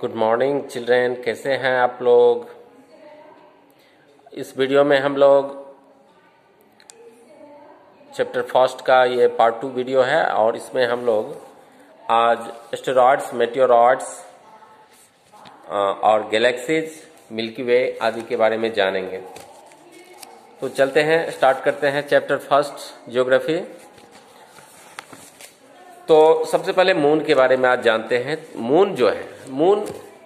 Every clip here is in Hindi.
गुड मॉर्निंग चिल्ड्रेन कैसे हैं आप लोग? इस वीडियो में हम लोग चैप्टर फ़र्स्ट का ये पार्ट टू वीडियो है और इसमें हम लोग आज एस्टेरॉइड्स मेटेओरॉइड्स और गैलेक्सीज मिल्की वे आदि के बारे में जानेंगे। तो चलते हैं स्टार्ट करते हैं चैप्टर फ़र्स्ट ज्योग्राफी तो सबसे पहले मून के बारे में आज जानते हैं। मून जो है moon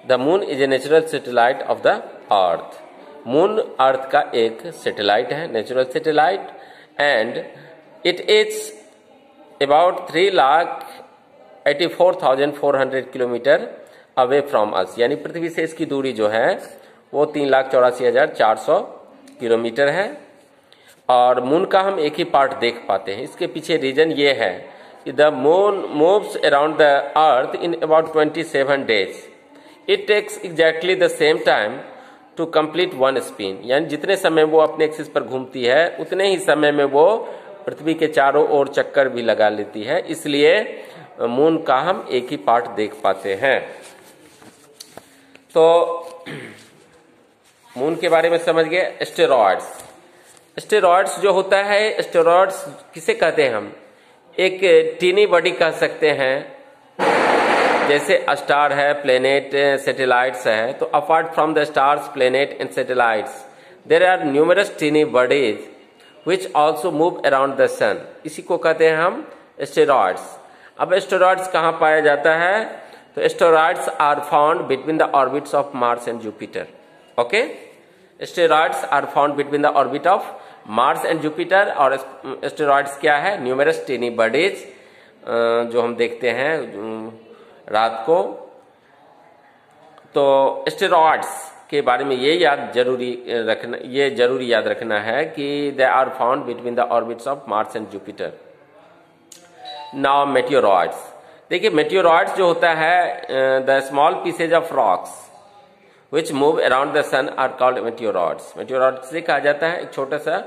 the moon is a natural satellite of the earth moon earth का एक सेटेलाइट है natural satellite and it is about three lakh eighty four thousand four hundred kilometre away from us यानी पृथ्वी से इसकी दूरी जो है, वो तीन लाख चौरासी हज़ार चार सौ किलोमीटर है। और मून का हम एक ही पार्ट देख पाते हैं। इसके पीछे रीजन ये है the moon moves around the earth in about 27 days. It takes exactly the same time to complete one spin यानी जितने समय वो अपने एक्सिस पर घूमती है, उतने ही समय में वो पृथ्वी के चारों ओर चक्कर भी लगा लेती है। इसलिए मून का हम एक ही पार्ट देख पाते हैं। तो मून के बारे में समझ गए? एस्टेरॉयड्स एस्टेरॉयड्स जो होता है एस्टेरॉयड्स किसे कहते हैं हम? एक टीनी बॉडी कह सकते हैं। जैसे स्टार है प्लेनेट सैटेलाइट्स है तो apart from the stars planet and satellites there are numerous tiny bodies which also move around the sun इसी को कहते हैं हम एस्टेरॉइड्स अब एस्टेरॉइड्स कहाँ पाया जाता है? तो asteroids are found between the orbits of Mars and Jupiter okay asteroids are found between the orbit of Mars and Jupiter और एस्टेरॉइड्स क्या है? न्यूमरस टेनी बर्डेज जो हम देखते हैं रात को। तो एस्टेरॉइड्स के बारे में ये याद ज़रूरी रखना, ये ज़रूरी याद रखना है कि they are found between the orbits of Mars and Jupiter now meteoroids देखिए मेटियोरॉइड्स जो होता है the small pieces of rocks which move around the sun are called meteoroids meteoroids से कहा जाता है, एक छोटा सा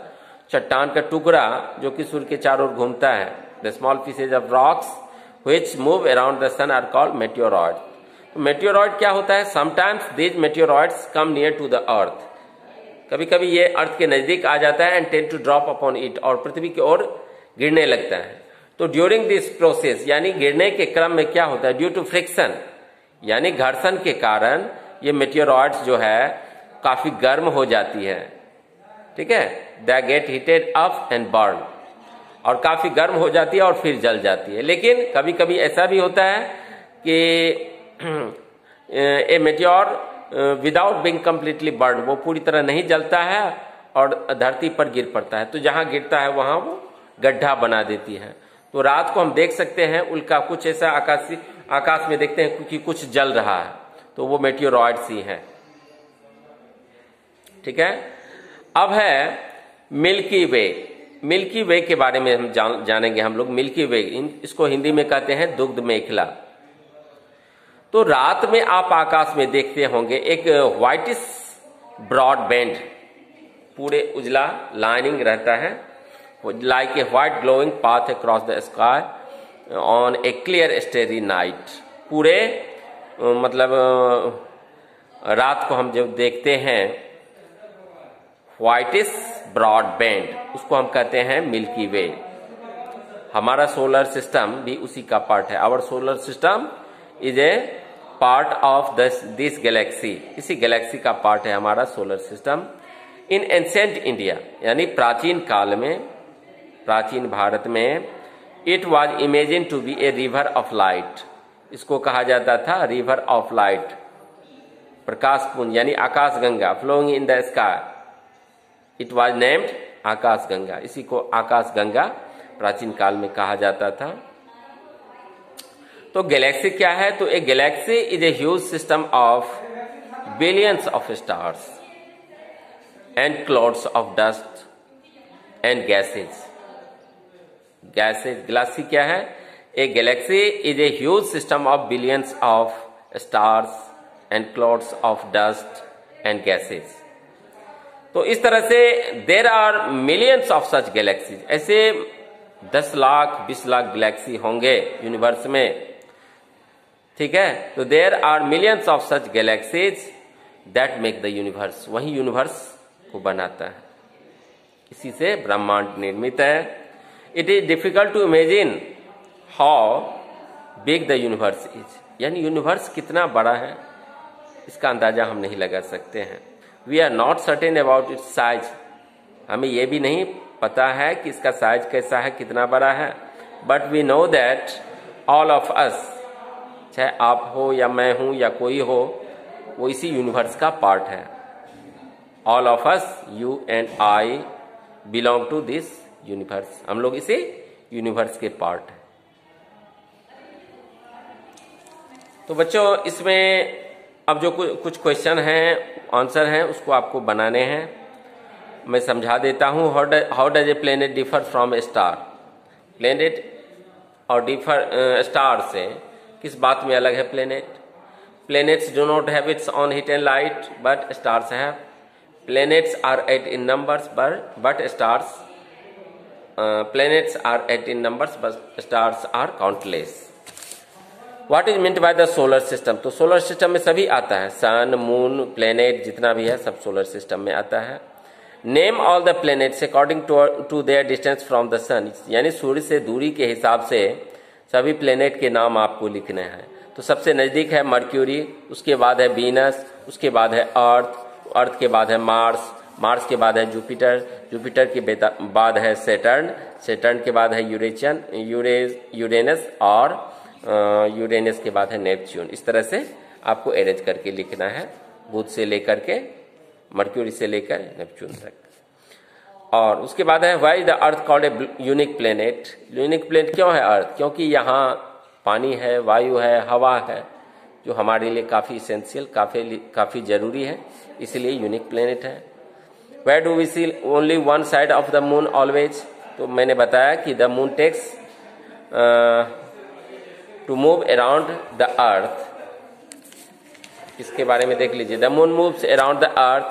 चट्टान का टुकड़ा जो कि सूर्य के चारों ओर घूमता है। The small pieces of rocks which move around the sun are called meteoroid तो मेटियोरॉइड क्या होता है? Sometimes these meteoroids come near to the earth कभी कभी ये अर्थ के नज़दीक आ जाता है and tend to drop upon it और पृथ्वी की ओर गिरने लगता है। तो ड्यूरिंग दिस प्रोसेस यानी गिरने के क्रम में क्या होता है? ड्यू टू फ्रिक्शन यानी घर्षण के कारण ये मेटियोरॉइड्स जो है, काफ़ी गर्म हो जाती है। ठीक है? They get heated up and burn और काफ़ी गर्म हो जाती है और फिर जल जाती है। लेकिन कभी कभी ऐसा भी होता है कि, a meteor without being completely burn वो पूरी तरह नहीं जलता है और धरती पर गिर पड़ता है। तो जहाँ गिरता है, वहाँ वो गड्ढा बना देती है। तो रात को हम देख सकते हैं, उल्का कुछ ऐसा आकाशी, आकाश में देखते हैं कि कुछ जल रहा है। तो वो मेट्योरॉइड्स ही हैं। ठीक है? अब है मिल्की वे। मिल्की वे के बारे में हम जान, जानेंगे हम लोग। मिल्की वे इसको हिंदी में कहते हैं दुग्ध मेखला। तो रात में आप आकाश में देखते होंगे एक व्हाइटिस ब्रॉड बैंड पूरे उजला लाइनिंग रहता है। Like a white glowing path across the sky on a clear starry night पूरे मतलब रात को हम जब देखते हैं व्हाइटिस ब्रॉडबैंड उसको हम कहते हैं मिल्की वे हमारा सोलर सिस्टम भी उसी का पार्ट है. Our solar system is a part of this galaxy इसी गैलेक्सी का पार्ट है हमारा solar system in ancient India यानी प्राचीन काल में, प्राचीन भारत में it was imagine to be a river of light इसको कहा जाता था रिवर ऑफ़ लाइट प्रकाश पुंज, यानी Akash Ganga flowing in the sky it was named Akash Ganga इसी को आकाश गंगा प्राचीन काल में कहा जाता था। तो गैलेक्सी क्या है? तो a galaxy is a huge system of billions of stars and clouds of dust and gases gases galaxy क्या है? A galaxy is a huge system of billions of stars and clouds of dust and gases तो इस तरह से there are millions of such galaxies ऐसे दस लाख, बीस लाख गैलेक्सी होंगे यूनिवर्स में। ठीक है? तो there are millions of such galaxies that make the universe वही यूनिवर्स को बनाता है। इसी से ब्रह्मांड निर्मित है। It is difficult to imagine how big the universe is यानी यूनिवर्स कितना बड़ा है, इसका अंदाज़ा हम नहीं लगा सकते हैं। We are not certain about its size हमें यह भी नहीं पता है कि इसका साइज़ कैसा है, कितना बड़ा है। But we know that all of us चाहे आप हो या मैं हूँ या कोई हो, वो इसी यूनिवर्स का पार्ट है। All of us you and I belong to this universe हम लोग इसी यूनिवर्स के पार्ट हैं। तो बच्चों, इसमें अब जो कुछ क्वेश्चन हैं आंसर हैं, उसको आपको बनाने हैं। मैं समझा देता हूँ how does a planet differ from a star planet और डिफर स्टार से किस बात में अलग है planet planets do not have its own heat and light but stars have planets are eight in numbers but stars planets are eight in numbers but stars are countless what is meant by the solar system तो सोलर सिस्टम में सभी आता है। सन मून प्लेनेट जितना भी है, सब सोलर सिस्टम में आता है। Name all the planets according to their distance from the sun यानी सूर्य से दूरी के हिसाब से सभी प्लेनेट के नाम आपको लिखने हैं। तो सबसे नज़दीक है मर्क्यूरी उसके बाद है वीनस उसके बाद है अर्थ अर्थ के बाद है मार्स मार्स के बाद है जुपिटर जुपिटर के बाद है सेटर्न सेटर्न के बाद है यूरेचन यूरे यूरेनस और यूरेनस के बाद है नेपच्यून। इस तरह से आपको अरेंज करके लिखना है, बुध से लेकर के, मर्क्यूरी से लेकर नेपच्यून तक। और उसके बाद है why the earth called a unique planet unique planet क्यों है अर्थ क्योंकि यहाँ पानी है, वायु है, हवा है, जो हमारे लिए काफ़ी इसेंशियल काफ़ी काफ़ी ज़रूरी है, इसलिए यूनिक प्लेनेट है। Why do we see only one side of the moon always तो मैंने बताया कि the moon takes to move around the earth इसके बारे में देख लीजिए। The moon moves around the earth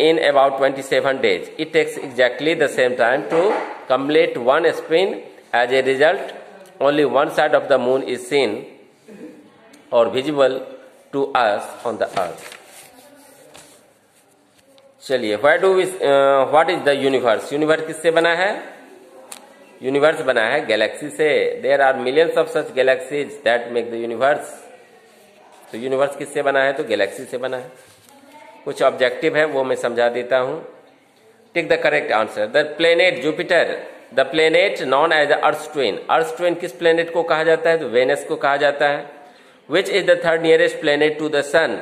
in about 27 days it takes exactly the same time to complete one spin as a result only one side of the moon is seen और visible to us on the earth चलिए why do what is the universe universe किससे बना है? यूनिवर्स बना है गैलेक्सी से। There are millions of such galaxies that make the universe तो यूनिवर्स किससे बना है? तो गैलेक्सी से बना है। कुछ ऑब्जेक्टिव है, वो मैं समझा देता हूँ। Take the correct answer the planet Jupiter the planet known as earth twin earth twin किस प्लेनेट को कहा जाता है? तो वेनस को कहा जाता है। Which is the third nearest planet to the sun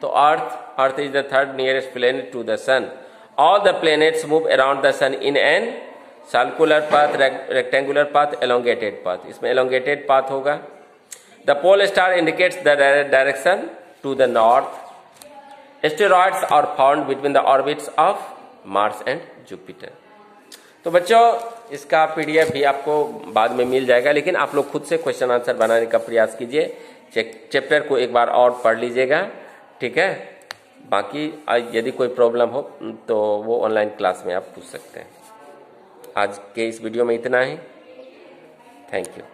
तो earth earth is the third nearest planet to the sun all the planets move around the sun in an circular path rectangular path elongated path इसमें एलोंगेटेड पाथ होगा। The pole star indicates the direction to the north asteroids are found between the orbits of Mars and Jupiter तो बच्चों, इसका पीडीएफ भी आपको बाद में मिल जाएगा, लेकिन आप लोग खुद से क्वेश्चन आंसर बनाने का प्रयास कीजिए। चैप्टर को एक बार और पढ़ लीजिएगा। ठीक है? बाकी यदि कोई प्रॉब्लम हो तो वो ऑनलाइन क्लास में आप पूछ सकते हैं। आज के इस वीडियो में इतना ही। Thank you